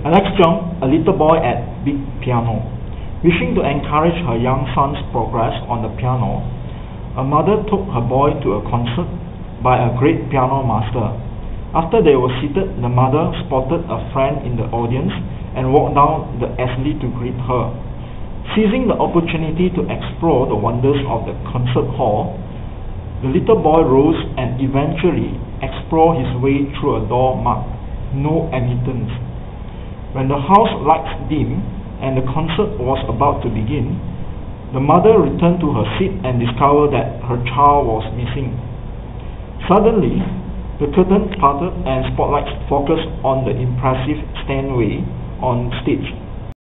Alex Chung, a little boy at Big Piano. Wishing to encourage her young son's progress on the piano, a mother took her boy to a concert by a great piano master. After they were seated, the mother spotted a friend in the audience and walked down the assembly to greet her. Seizing the opportunity to explore the wonders of the concert hall, the little boy rose and eventually explored his way through a door marked No Admittance. When the house lights dimmed and the concert was about to begin, the mother returned to her seat and discovered that her child was missing. Suddenly, the curtain parted and spotlights focused on the impressive Steinway on stage.